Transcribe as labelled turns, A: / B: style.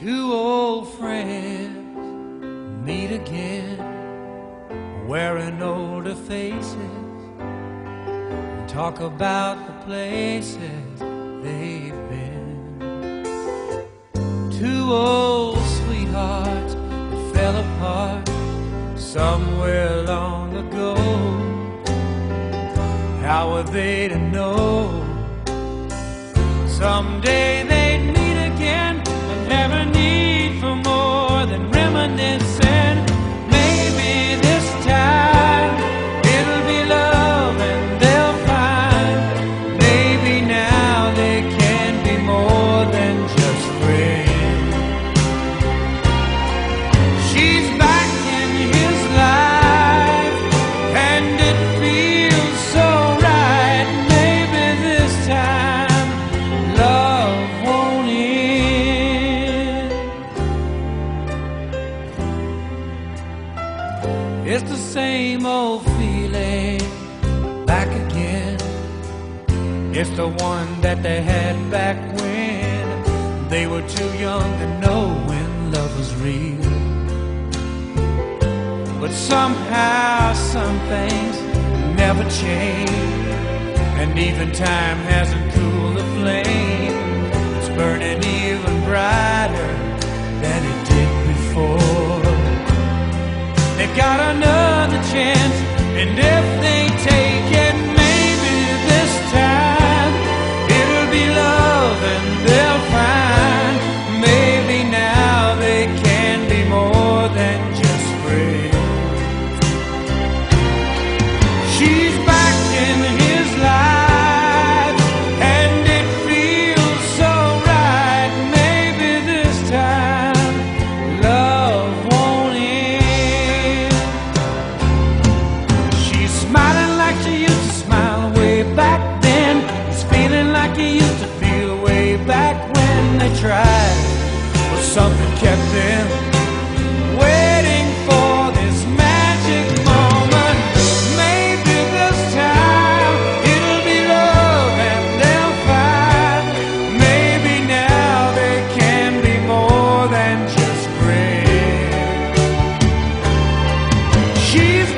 A: Two old friends meet again, wearing older faces, and talk about the places they've been. Two old sweethearts that fell apart somewhere long ago. How were they to know someday they'd It's the same old feeling back again. It's the one that they had back when they were too young to know when love was real. But somehow some things never change, and even time hasn't cooled the flame. It's burning got another chance, and if they take it, something kept them waiting for this magic moment. Maybe this time it'll be love and they'll find. Maybe now they can be more than just friends. She's